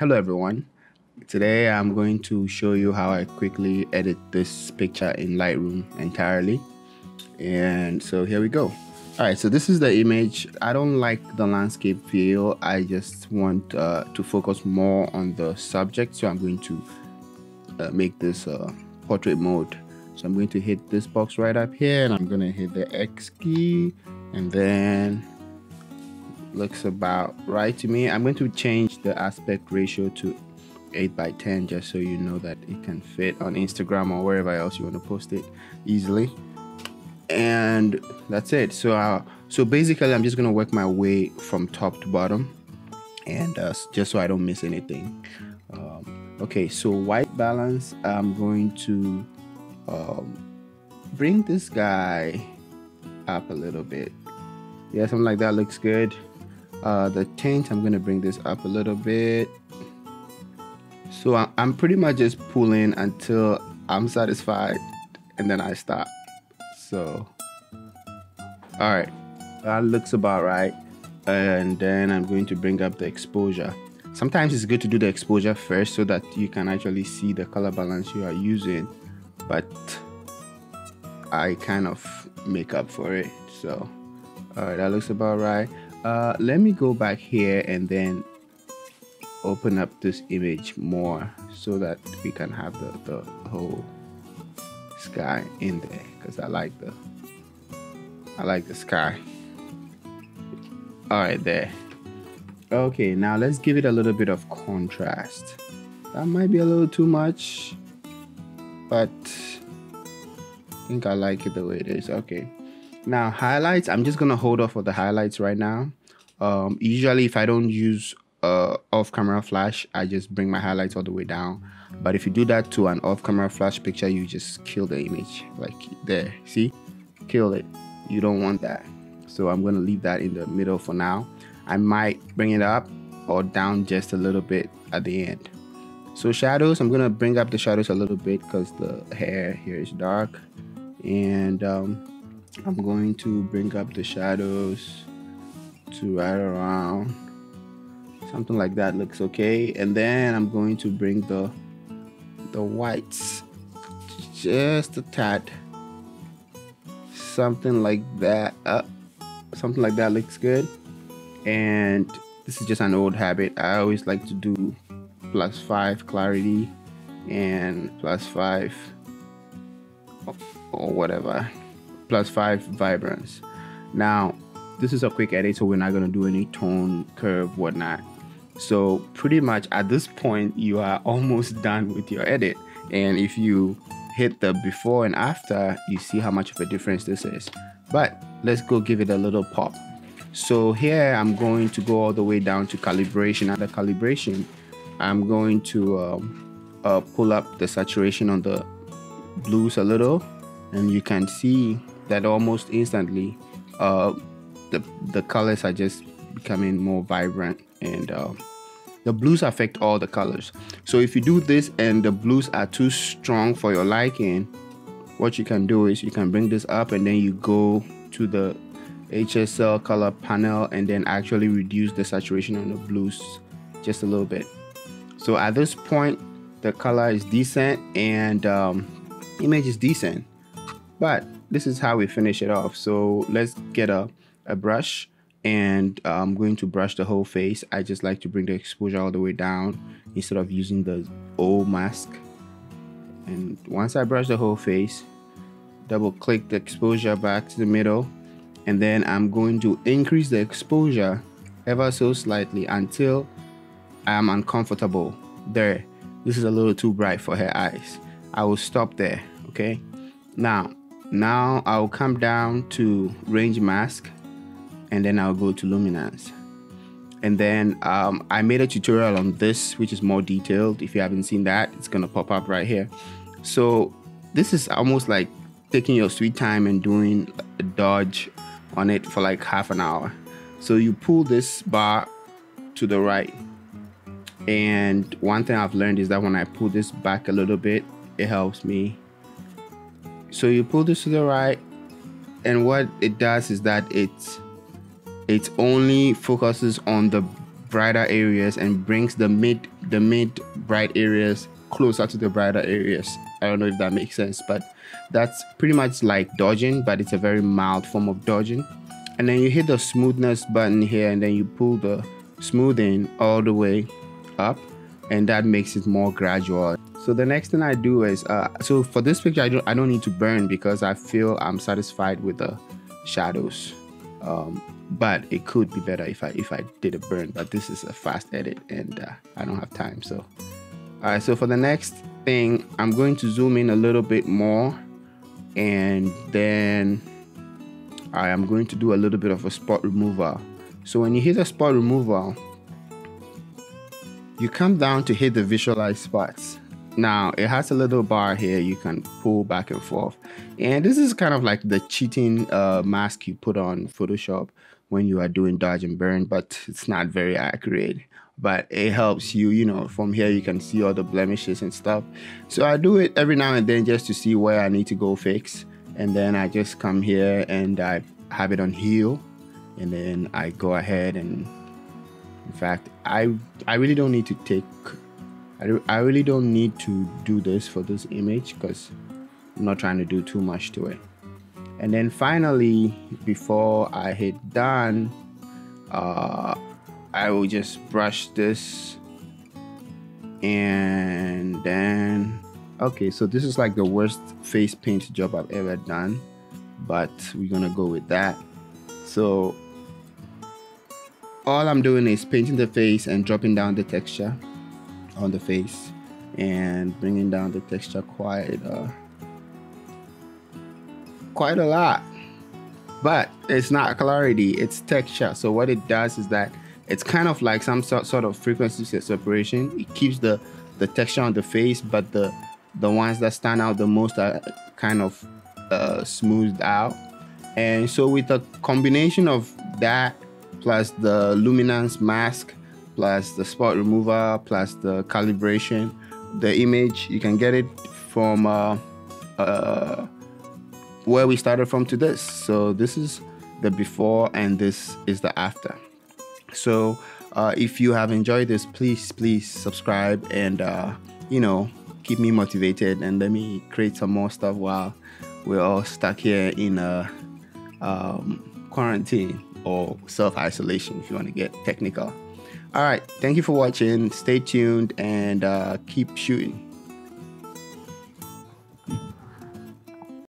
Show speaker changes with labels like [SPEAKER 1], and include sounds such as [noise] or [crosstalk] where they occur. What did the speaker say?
[SPEAKER 1] Hello everyone. Today I'm going to show you how I quickly edit this picture in Lightroom entirely. And so here we go. Alright, so this is the image. I don't like the landscape feel. I just want uh, to focus more on the subject. So I'm going to uh, make this uh, portrait mode. So I'm going to hit this box right up here and I'm going to hit the X key and then looks about right to me. I'm going to change the aspect ratio to 8 by 10 just so you know that it can fit on Instagram or wherever else you want to post it easily. And that's it. So uh, so basically I'm just going to work my way from top to bottom and uh, just so I don't miss anything. Um, okay, so white balance, I'm going to um, bring this guy up a little bit. Yeah, something like that looks good. Uh, the tint, I'm to bring this up a little bit. So I'm pretty much just pulling until I'm satisfied and then I stop. So, all right, that looks about right. And then I'm going to bring up the exposure. Sometimes it's good to do the exposure first so that you can actually see the color balance you are using. But I kind of make up for it. So, all right, that looks about right. Uh, let me go back here and then open up this image more so that we can have the, the whole sky in there because I like the I like the sky. All right there. Okay now let's give it a little bit of contrast. That might be a little too much but I think I like it the way it is. Okay now highlights I'm just gonna hold off for the highlights right now um, usually if I don't use uh, off camera flash, I just bring my highlights all the way down. But if you do that to an off camera flash picture, you just kill the image like there. See, kill it. You don't want that. So I'm going to leave that in the middle for now. I might bring it up or down just a little bit at the end. So shadows, I'm going to bring up the shadows a little bit because the hair here is dark. And um, I'm going to bring up the shadows to right around. Something like that looks okay. And then I'm going to bring the the whites just a tad. Something like that up something like that looks good. And this is just an old habit. I always like to do plus five clarity and plus five or whatever plus five vibrance now this is a quick edit so we're not going to do any tone curve whatnot so pretty much at this point, you are [laughs] almost done with your edit. And if you hit the before and after, you see how much of a difference this is. But let's go give it a little pop. So here I'm going to go all the way down to calibration. At the calibration, I'm going to um, uh, pull up the saturation on the blues a little. And you can see that almost instantly, uh, the, the colors are just becoming more vibrant and uh, the blues affect all the colors. So if you do this and the blues are too strong for your liking, what you can do is you can bring this up and then you go to the HSL color panel and then actually reduce the saturation on the blues just a little bit. So at this point, the color is decent and um, image is decent. But this is how we finish it off. So let's get a, a brush and uh, I'm going to brush the whole face. I just like to bring the exposure all the way down instead of using the old mask. And once I brush the whole face, double click the exposure back to the middle and then I'm going to increase the exposure ever so slightly until I'm uncomfortable. There, this is a little too bright for her eyes. I will stop there, okay? Now, now I'll come down to range mask and then I'll go to luminance. And then um, I made a tutorial on this, which is more detailed. If you haven't seen that, it's gonna pop up right here. So this is almost like taking your sweet time and doing a dodge on it for like half an hour. So you pull this bar to the right. And one thing I've learned is that when I pull this back a little bit, it helps me. So you pull this to the right, and what it does is that it's it only focuses on the brighter areas and brings the mid the mid bright areas closer to the brighter areas. I don't know if that makes sense, but that's pretty much like dodging, but it's a very mild form of dodging. And then you hit the smoothness button here and then you pull the smoothing all the way up and that makes it more gradual. So the next thing I do is, uh, so for this picture, I don't, I don't need to burn because I feel I'm satisfied with the shadows. Um, but it could be better if I if I did a burn. But this is a fast edit and uh, I don't have time. So, all right. So for the next thing, I'm going to zoom in a little bit more, and then I am going to do a little bit of a spot removal. So when you hit a spot removal, you come down to hit the visualize spots. Now it has a little bar here you can pull back and forth. And this is kind of like the cheating uh, mask you put on Photoshop when you are doing dodge and burn, but it's not very accurate. But it helps you, you know, from here you can see all the blemishes and stuff. So I do it every now and then just to see where I need to go fix. And then I just come here and I have it on heal. And then I go ahead and in fact, I I really don't need to take I, I really don't need to do this for this image because I'm not trying to do too much to it. And then finally, before I hit done, uh, I will just brush this and then okay so this is like the worst face paint job I've ever done but we're gonna go with that so all I'm doing is painting the face and dropping down the texture on the face and bringing down the texture quite uh, quite a lot. But it's not clarity it's texture. So what it does is that it's kind of like some sort, sort of frequency separation. It keeps the the texture on the face but the the ones that stand out the most are kind of uh, smoothed out. And so with a combination of that plus the luminance mask plus the spot remover plus the calibration the image you can get it from uh, uh, where we started from to this so this is the before and this is the after so uh, if you have enjoyed this please please subscribe and uh, you know keep me motivated and let me create some more stuff while we're all stuck here in a um, quarantine or self isolation if you want to get technical. All right. Thank you for watching. Stay tuned and uh, keep shooting.